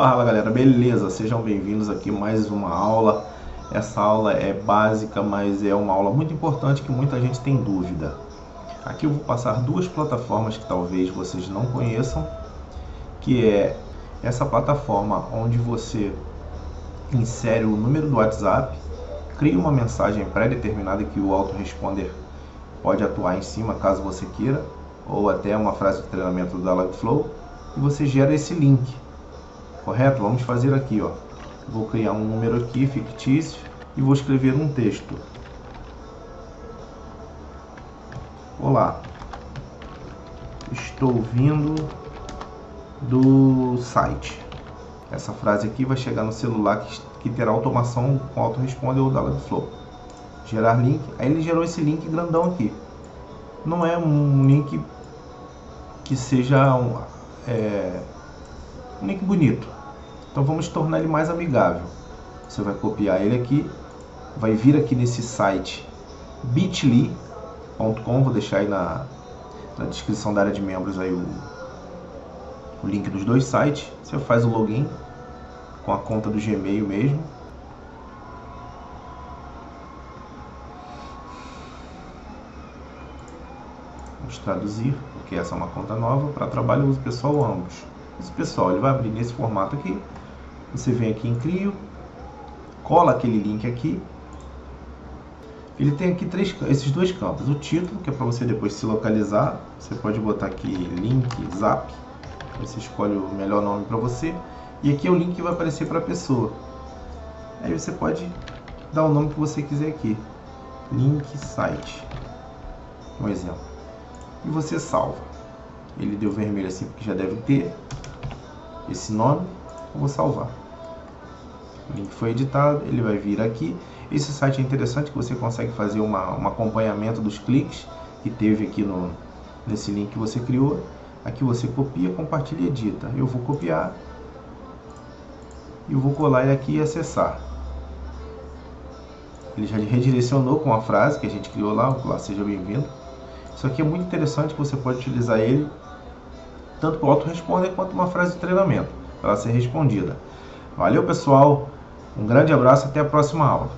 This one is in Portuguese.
Fala galera, beleza? Sejam bem-vindos aqui mais uma aula. Essa aula é básica, mas é uma aula muito importante que muita gente tem dúvida. Aqui eu vou passar duas plataformas que talvez vocês não conheçam, que é essa plataforma onde você insere o número do WhatsApp, cria uma mensagem pré-determinada que o autoresponder pode atuar em cima caso você queira, ou até uma frase de treinamento da Lightflow, e você gera esse link correto? Vamos fazer aqui, ó. Vou criar um número aqui fictício e vou escrever um texto. Olá, estou vindo do site. Essa frase aqui vai chegar no celular que, que terá automação com autoresponder ou da Flow. Gerar link, aí ele gerou esse link grandão aqui. Não é um link que seja um, é, um link bonito. Então vamos tornar ele mais amigável. Você vai copiar ele aqui, vai vir aqui nesse site bit.ly.com, vou deixar aí na, na descrição da área de membros aí o, o link dos dois sites. Você faz o login com a conta do Gmail mesmo. Vamos traduzir, porque essa é uma conta nova para trabalho uso pessoal ambos. Esse pessoal ele vai abrir nesse formato aqui você vem aqui em Crio, cola aquele link aqui. Ele tem aqui três, esses dois campos. O título, que é para você depois se localizar. Você pode botar aqui link, zap. Você escolhe o melhor nome para você. E aqui é o link que vai aparecer para a pessoa. Aí você pode dar o nome que você quiser aqui. Link site. Um exemplo. E você salva. Ele deu vermelho assim porque já deve ter esse nome eu vou salvar. O link foi editado, ele vai vir aqui. Esse site é interessante que você consegue fazer uma, um acompanhamento dos cliques que teve aqui no, nesse link que você criou. Aqui você copia, compartilha e edita. Eu vou copiar e vou colar ele aqui e acessar. Ele já redirecionou com a frase que a gente criou lá, lá seja bem-vindo. Isso aqui é muito interessante que você pode utilizar ele tanto para o autoresponder quanto uma frase de treinamento para ser respondida. Valeu, pessoal. Um grande abraço e até a próxima aula.